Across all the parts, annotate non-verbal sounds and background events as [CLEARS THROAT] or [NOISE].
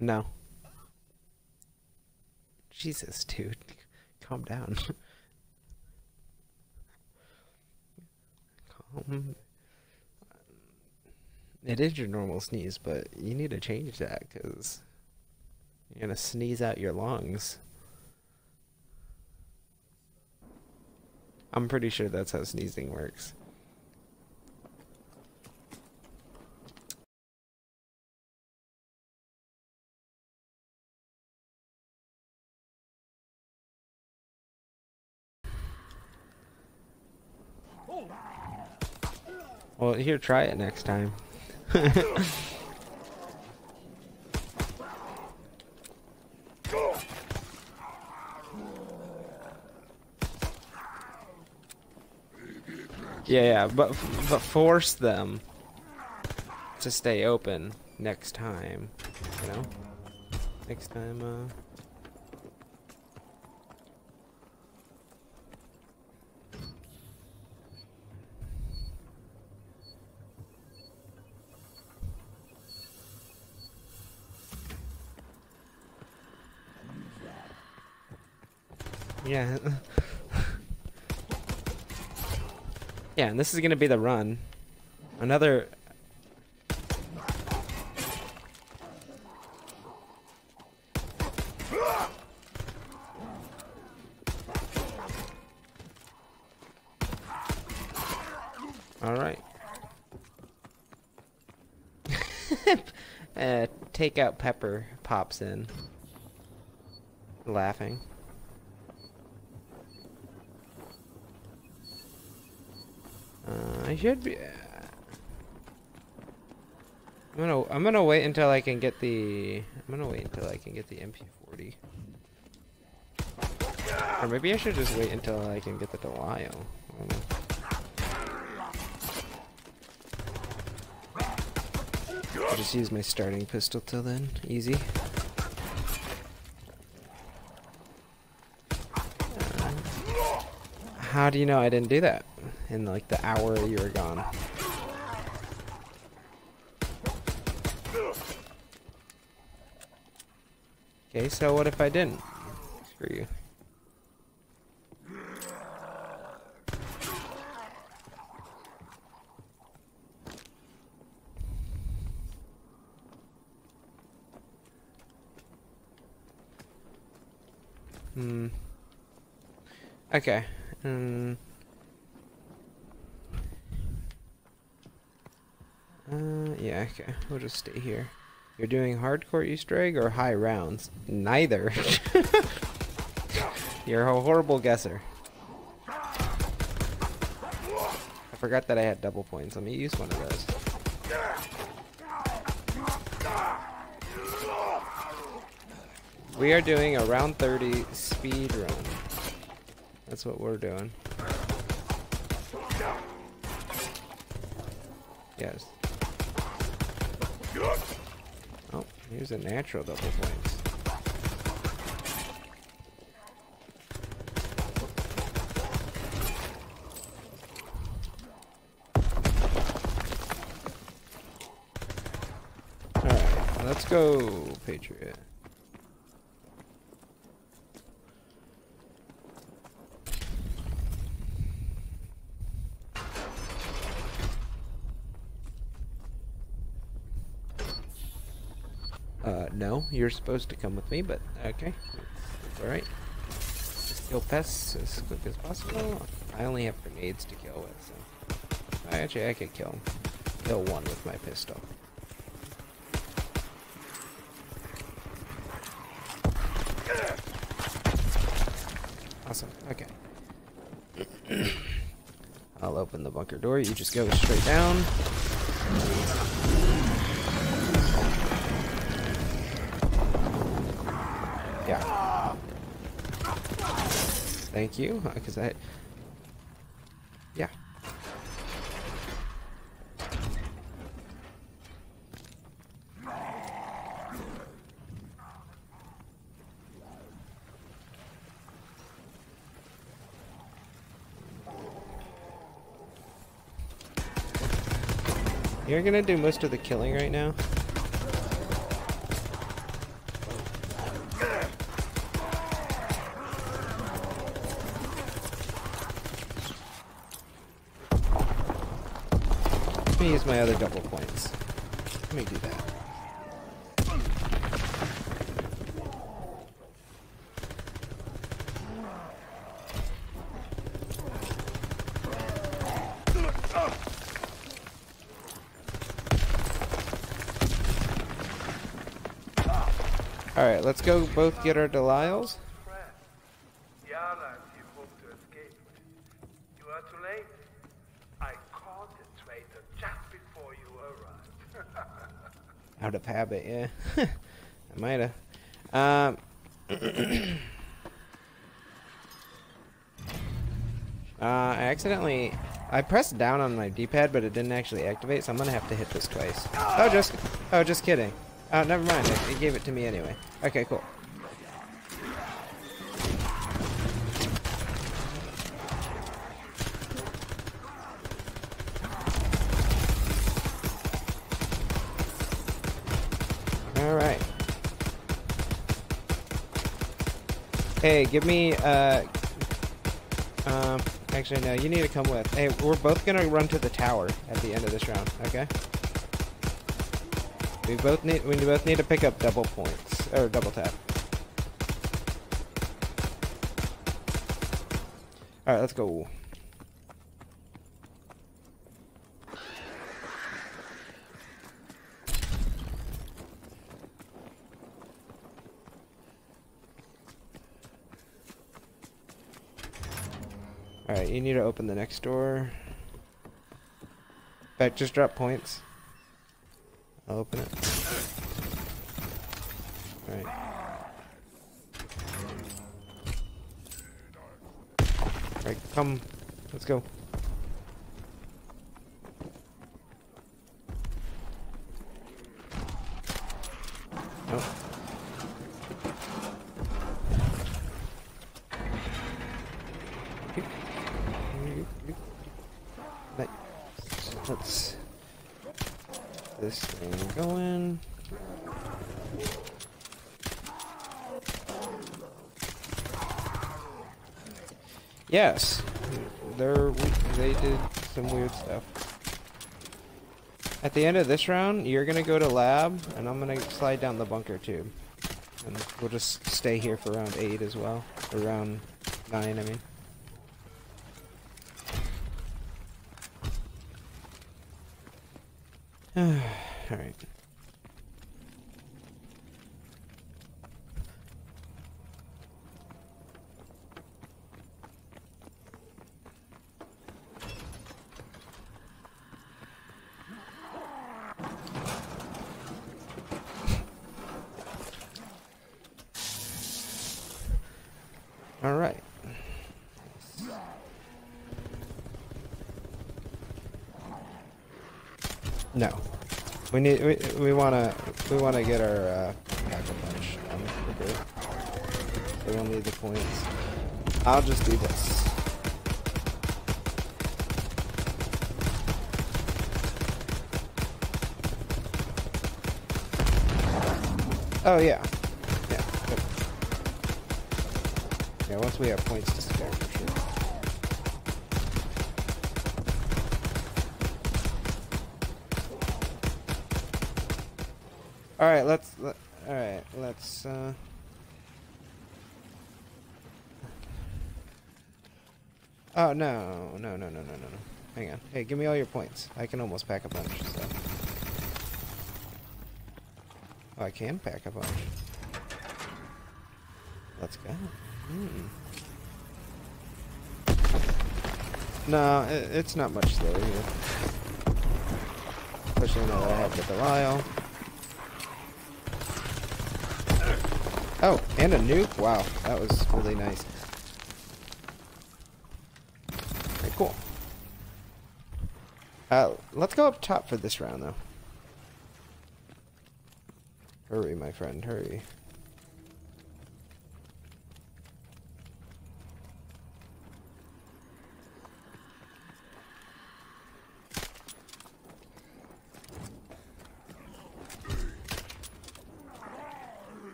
No. Jesus, dude. Calm down. Calm. It is your normal sneeze, but you need to change that because you're going to sneeze out your lungs. I'm pretty sure that's how sneezing works. Here, try it next time. [LAUGHS] yeah, yeah, but but force them to stay open next time. You know, next time. Uh, Yeah. [LAUGHS] yeah, and this is gonna be the run. Another... Alright. [LAUGHS] uh, take out Pepper pops in. Laughing. Uh, I should be. I'm gonna. I'm gonna wait until I can get the. I'm gonna wait until I can get the MP40. Or maybe I should just wait until I can get the Delisle. I'll just use my starting pistol till then. Easy. How do you know I didn't do that? in like the hour you were gone. Okay, so what if I didn't? Screw you. Hmm. Okay. Um. Uh, yeah, okay. We'll just stay here. You're doing hardcore Easter egg or high rounds? Neither. [LAUGHS] You're a horrible guesser. I forgot that I had double points. Let me use one of those. We are doing a round 30 speed run. That's what we're doing. Yes. Oh, here's a natural double points. Alright, let's go, Patriot. no, you're supposed to come with me, but okay. It's alright. Just kill pests as quick as possible. I only have grenades to kill with, so... Actually, I could kill. Kill one with my pistol. Awesome, okay. [CLEARS THROAT] I'll open the bunker door, you just go straight down. Thank you, uh, because I... Yeah. You're gonna do most of the killing right now? Me use my other double points. Let me do that. Alright, let's go both get our Delisles. Yara, you hope to escape. You are too late. I caught the traitor just before you arrived. Out of habit, yeah. [LAUGHS] I might have. Um, [CLEARS THROAT] uh, I accidentally... I pressed down on my D-pad, but it didn't actually activate, so I'm gonna have to hit this twice. Oh, just... Oh, just kidding. Oh, never mind. It, it gave it to me anyway. Okay, cool. Hey, give me, uh... Um, actually, no, you need to come with. Hey, we're both gonna run to the tower at the end of this round, okay? We both need, we both need to pick up double points, or double tap. Alright, let's go. Alright, you need to open the next door. Fact, just drop points. I'll open it. Alright. Alright, come. Let's go. Right. Let's this thing going. Yes, they're they did some weird stuff. At the end of this round, you're gonna go to lab, and I'm gonna slide down the bunker tube, and we'll just stay here for round eight as well, or round nine, I mean. Alright. Alright. No. We need we we wanna we wanna get our uh pack a punch. We don't need the points. I'll just do this. Oh yeah. Yeah. Yeah, once we have points to spare All right, let's. Let, all right, let's. Uh... Oh no, no, no, no, no, no, no. Hang on. Hey, give me all your points. I can almost pack a punch. So. Oh, I can pack a punch. Let's go. Hmm. No, it, it's not much slower here. Especially now that I have the Delisle. Oh, and a nuke? Wow, that was really nice. Okay, cool. Uh, let's go up top for this round, though. Hurry, my friend, hurry.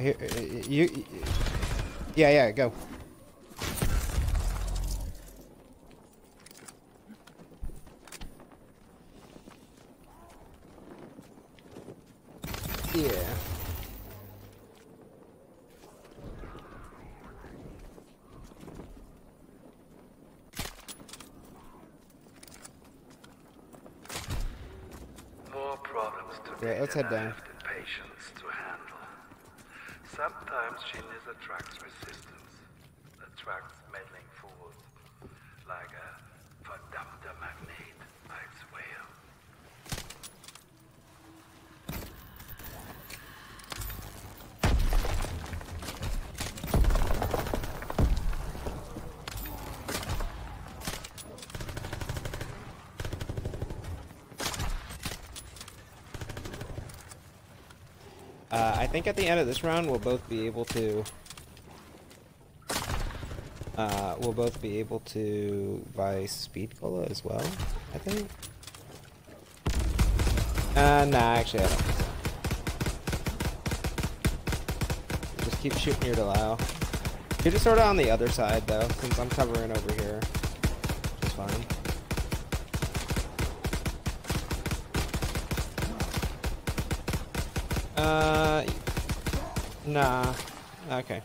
Here, uh, you, you, yeah, yeah, go. Yeah. More problems to Yeah, let's head down. have the patience to handle. Sometimes genius attracts resistance, attracts meddling fools, like a Magnet. Uh, I think at the end of this round, we'll both be able to. Uh, we'll both be able to buy speed cola as well. I think. Uh, nah, actually, I don't. Just keep shooting your Delisle. You're just sort of on the other side, though, since I'm covering over here. Is fine. Uh, nah. Okay.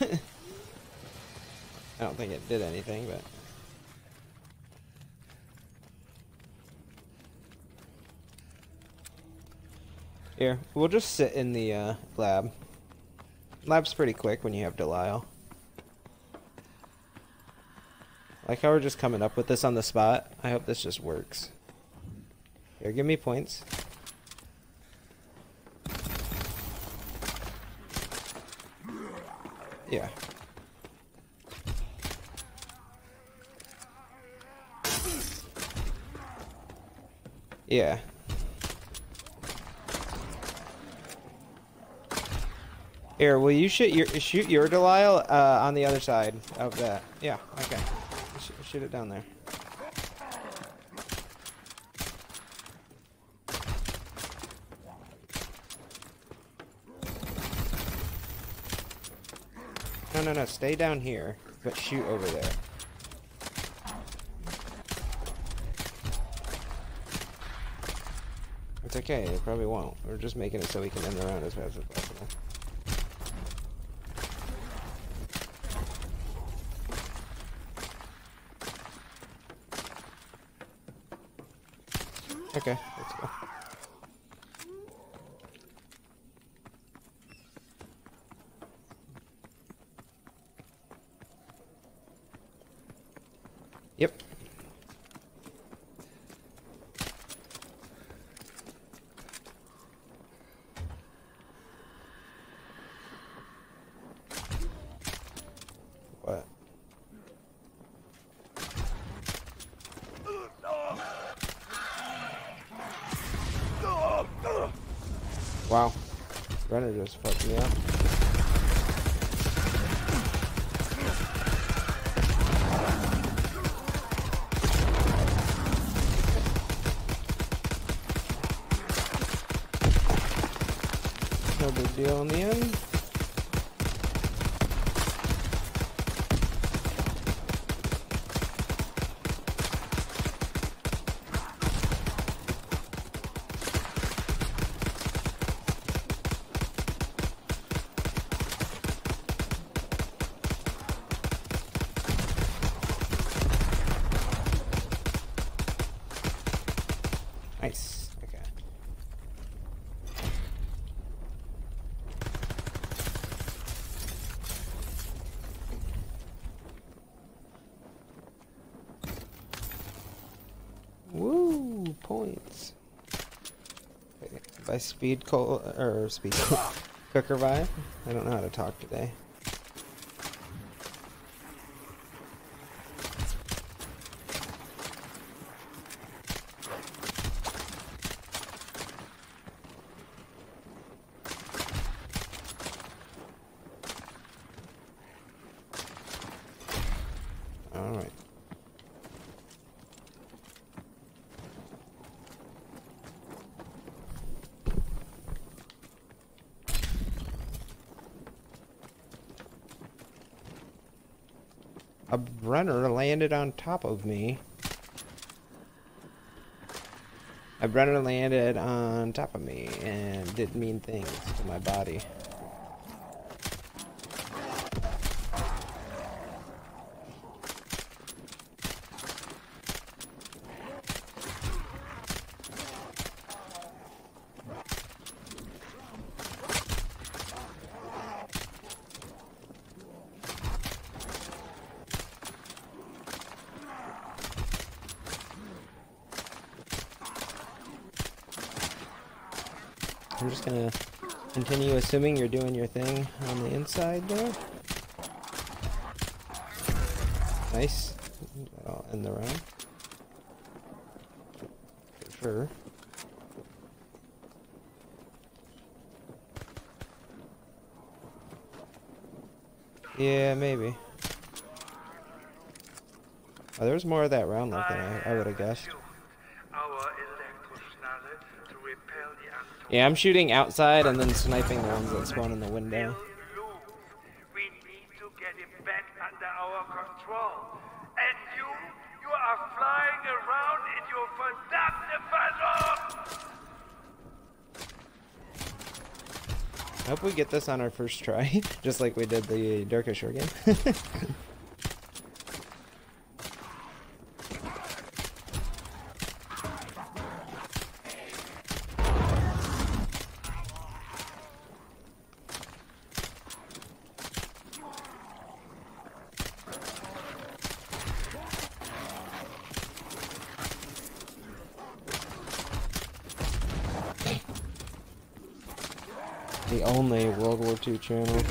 [LAUGHS] [LAUGHS] I don't think it did anything, but. Here, we'll just sit in the uh, lab. Lab's pretty quick when you have Delisle. Like how we're just coming up with this on the spot. I hope this just works. Here, give me points. Yeah. Yeah. Here, will you shoot your shoot your Delisle uh, on the other side of that? Yeah. Okay. Sh shoot it down there. No, no, no. Stay down here, but shoot over there. Okay. It probably won't. We're just making it so we can end the round as fast as possible. Okay, let's go. Yep. What? Wow. Renner just fucked me up. No big deal in the end. Speed col or speed cooker vibe. I don't know how to talk today. All right. A runner landed on top of me. A runner landed on top of me and did mean things to my body. I'm just gonna continue assuming you're doing your thing on the inside there. Nice. I'll end the round. For sure. Yeah, maybe. Oh, there's more of that round left than I, I would have guessed. Our electroschnalle to repel the Anton. Yeah, I'm shooting outside and then sniping the ones that spawn in the window. We need to get it back under our control. And you, you are flying around in your verdammte Ballon! I hope we get this on our first try, [LAUGHS] just like we did the Darkish game. [LAUGHS] the only World War II channel.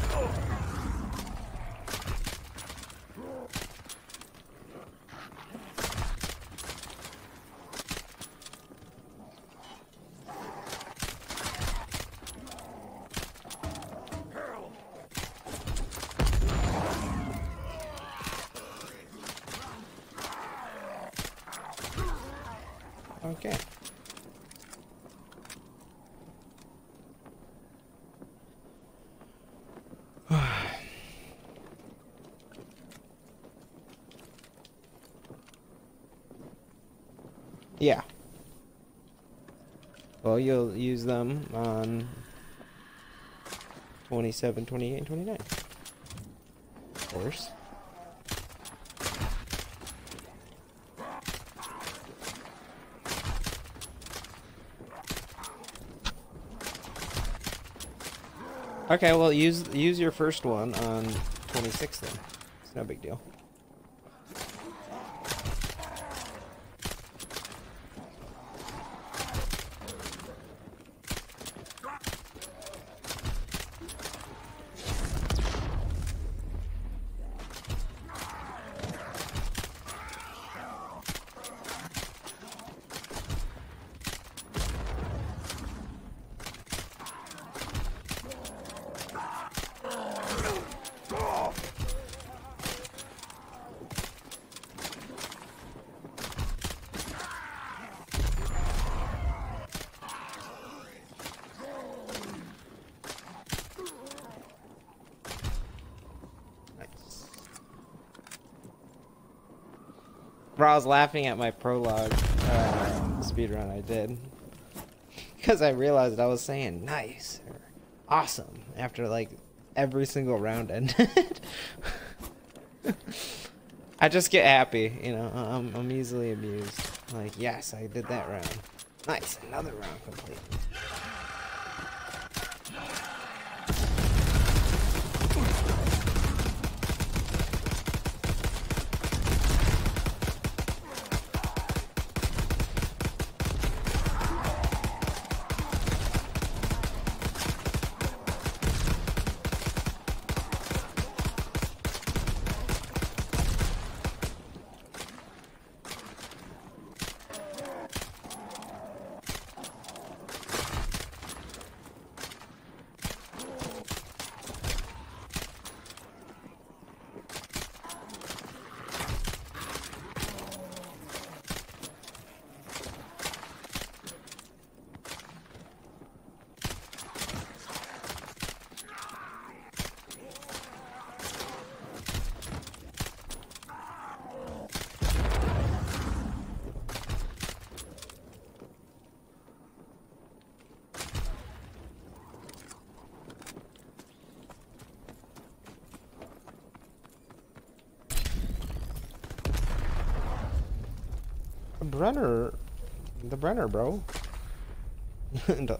Okay. Yeah. Well, you'll use them on 27, 28, and 29. Of course. Okay, well use use your first one on 26 then. It's no big deal. Nice. Bro, I was laughing at my prologue uh, speedrun I did. Because I realized I was saying nice or awesome after like every single round ended. [LAUGHS] I just get happy, you know, I'm, I'm easily amused. Like, yes, I did that round. Nice, another round complete. Brenner. The Brenner, bro. [LAUGHS]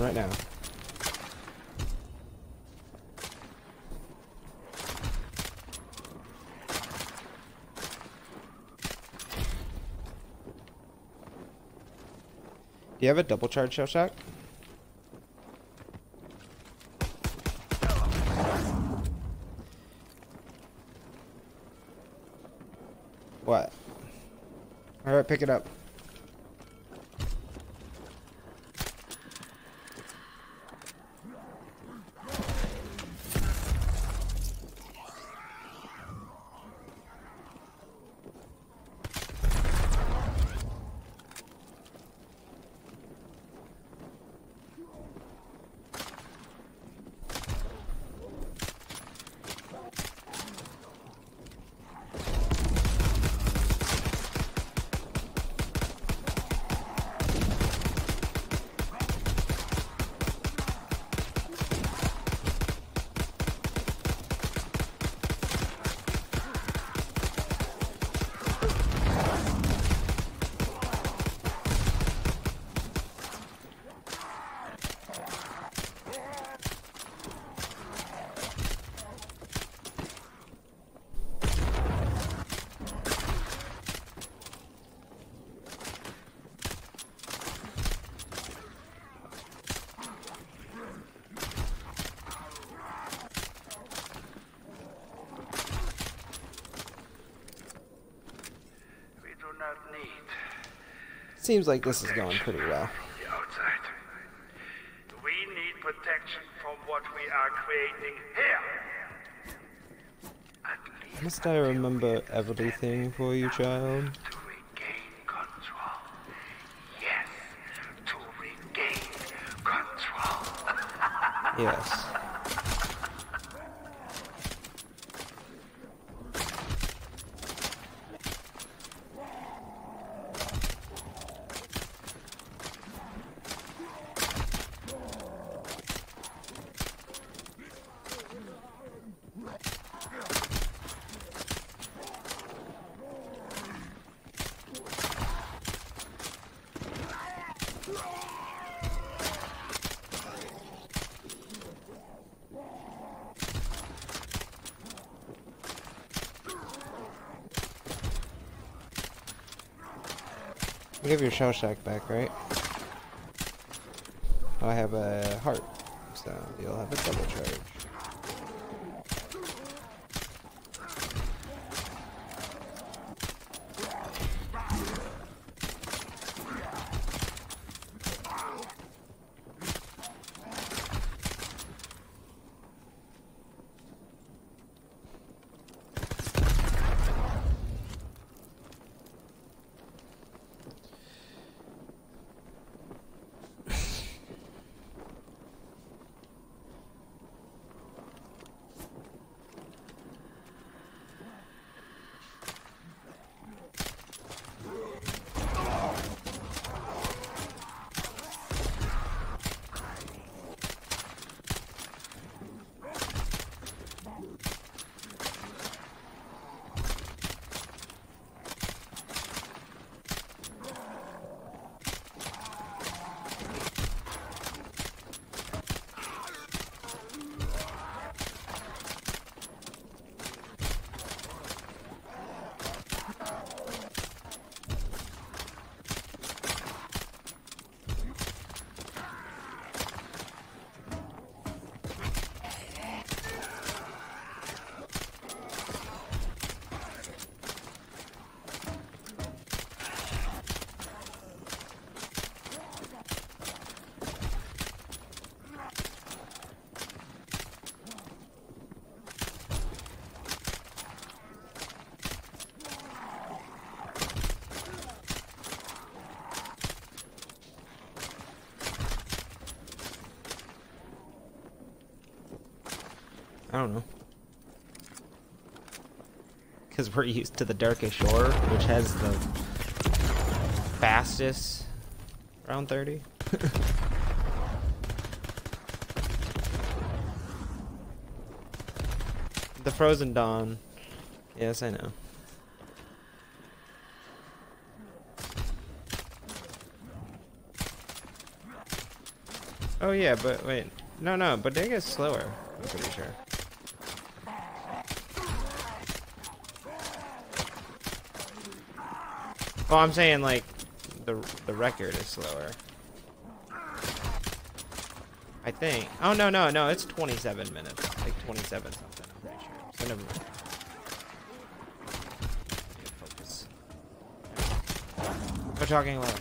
Right now. Do you have a double charge shell shock? What? Alright, pick it up. Seems like this is going pretty well. We need protection from what we are creating here. Must I remember everything for you, child? to regain control. Yes, to regain control. Yes. Have your shell shock back, right? Oh, I have a heart, so you'll have a double charge. I don't know. because we're used to the Darkest Shore, which has the fastest round 30. [LAUGHS] the Frozen Dawn. Yes, I know. Oh yeah, but wait. No, no, Bodega's slower, I'm pretty sure. Well, I'm saying like the the record is slower. I think. Oh no no no! It's 27 minutes, like 27 something. I'm pretty sure. So never mind. Focus. We're talking loud.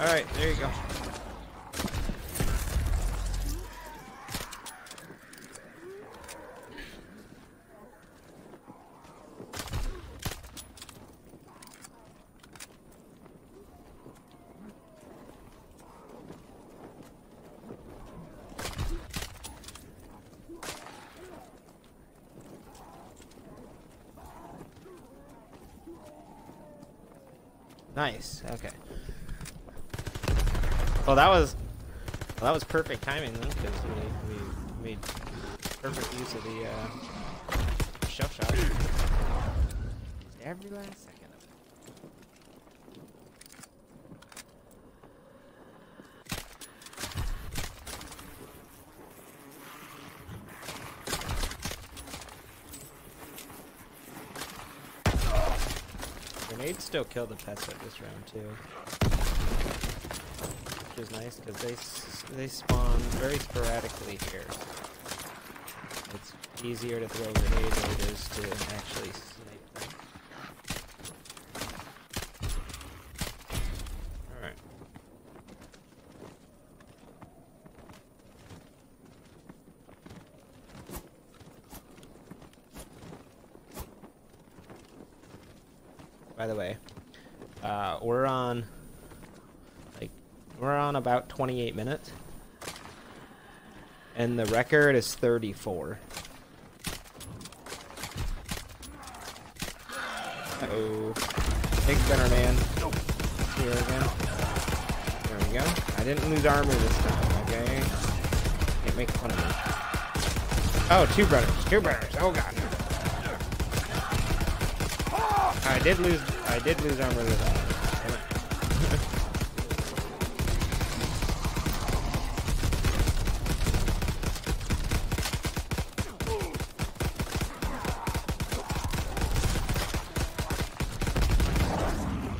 All right, there you go. Nice. Okay. Well, that was well, that was perfect timing then, because we, we made perfect use of the uh, shell shock. Every last second of it. Grenades still kill the pets at this round too which is nice because they they spawn very sporadically here. It's easier to throw grenades than it is to actually snipe them. Alright. By the way, uh, we're on like, we're on about 28 minutes. And the record is 34. Uh oh Big spinner man. Here again. There we go. I didn't lose armor this time, okay? Can't make fun of me. Oh, two brothers. Two brothers. Oh god. I did lose I did lose armor to that.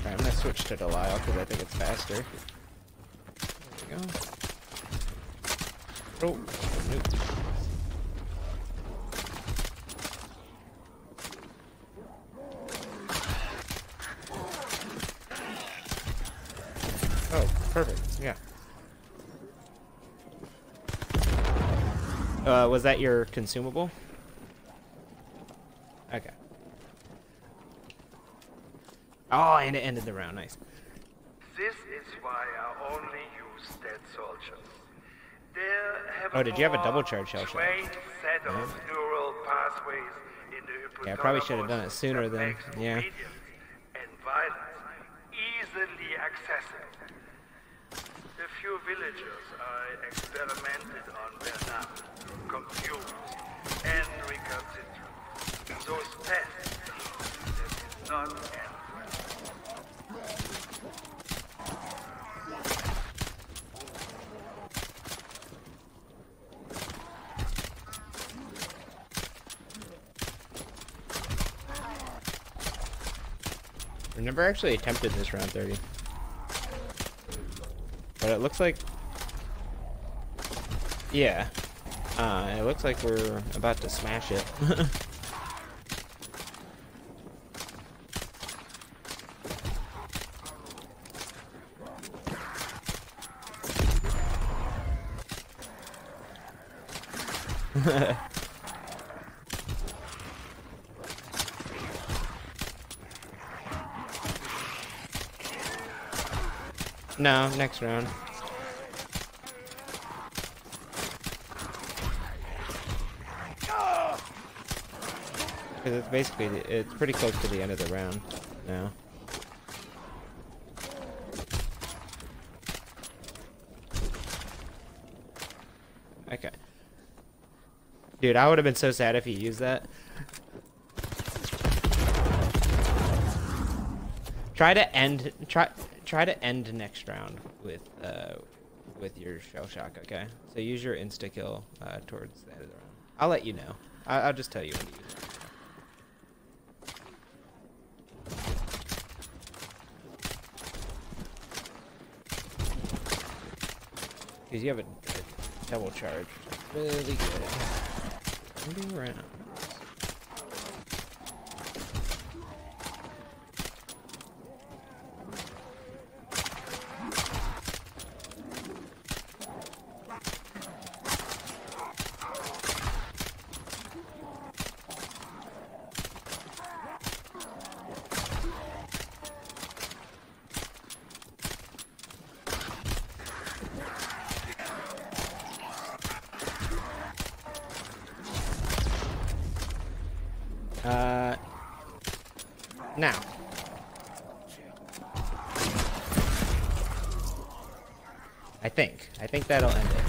[LAUGHS] I'm gonna switch to Delisle because I think it's faster. There we go. Oh, nope. Oh, perfect. Yeah. Uh, was that your consumable? Okay. Oh, and it ended the round. Nice. This is why I only use dead soldiers. oh, did you have a double charge shell shock? set of yeah. neural pathways in the yeah, I probably should have done it sooner than yeah. And violence easily accessible. A few villagers I experimented on confused and. Those that is not an I've never actually attempted this round 30. But it looks like... Yeah. Uh, it looks like we're about to smash it. [LAUGHS] No, next round. Because it's basically, it's pretty close to the end of the round now. Okay. Dude, I would have been so sad if he used that. try to end, try, try to end next round with uh with your shell shock, okay? So use your insta kill uh, towards the end of the round. I'll let you know. I I'll just tell you when to use it. Because you have a, double charge. Really good. Around. Uh, now. I think. I think that'll end it.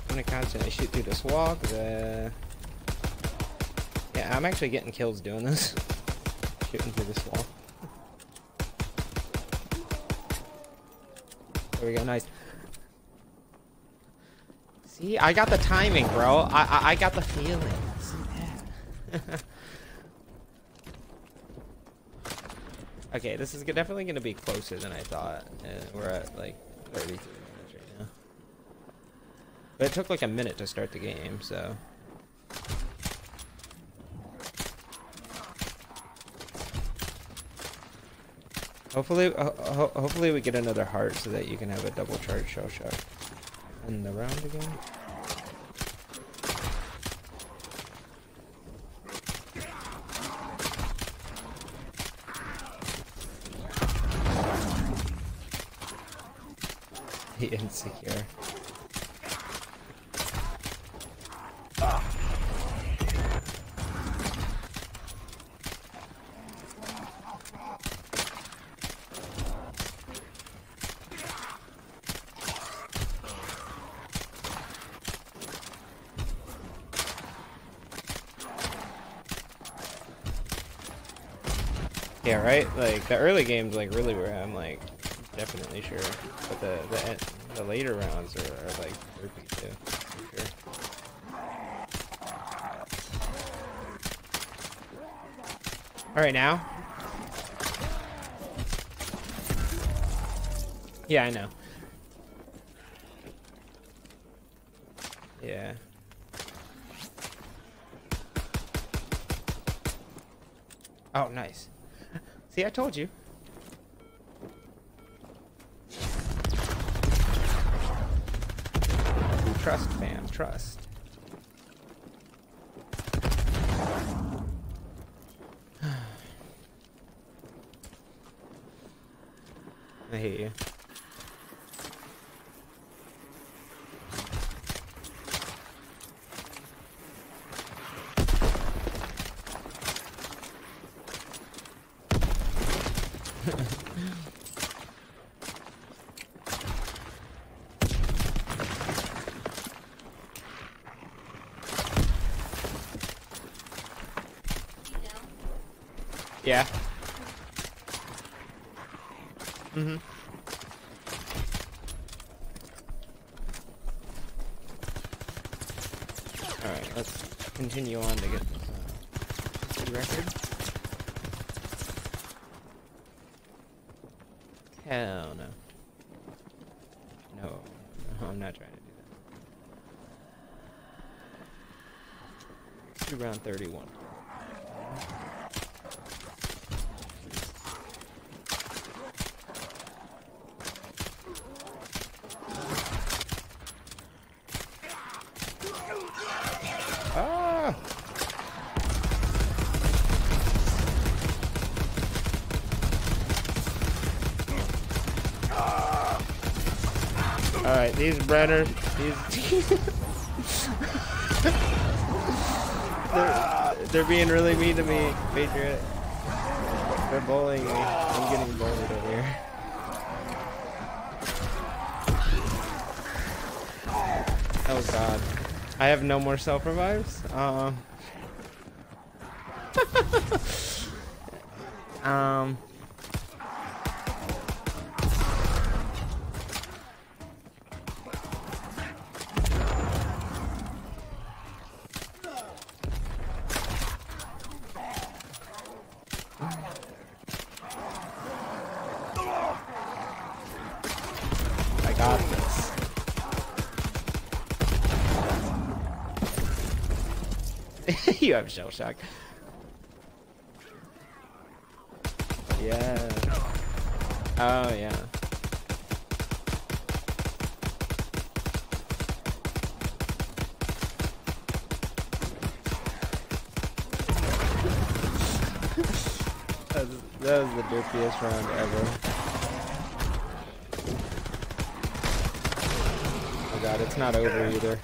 I'm gonna constantly shoot through this wall, cause, uh... Yeah, I'm actually getting kills doing this. [LAUGHS] Shooting through this wall. There we go, nice. See, I got the timing, bro. I I, I got the feeling. [LAUGHS] Okay, this is definitely gonna be closer than I thought. We're at like 33 minutes right now. But it took like a minute to start the game, so. Hopefully, ho ho hopefully we get another heart so that you can have a double charge shell shock in the round again. Insecure. Yeah, right. Like the early games, like really where I'm like definitely sure, but the the eh, the later rounds are, are like tricky too, for sure. All right, now. Yeah, I know. Yeah. Oh, nice. [LAUGHS] See, I told you. Trust, fam. Trust. I hate you. Yeah. Mm-hmm. Alright, let's continue on to get this uh, record. Hell no. No. I'm not trying to do that. Round 31. Brenners, these... they're, they're being really mean to me, Patriot. They're bullying me. I'm getting bullied over here. Oh god. I have no more self revives? [LAUGHS] Um. um. Have shell shock. Yeah. Oh yeah. that, was, that was the dirtiest round ever. Oh god, it's not over either.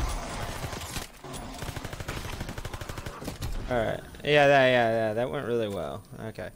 Alright. Yeah, that yeah, yeah, that went really well. Okay.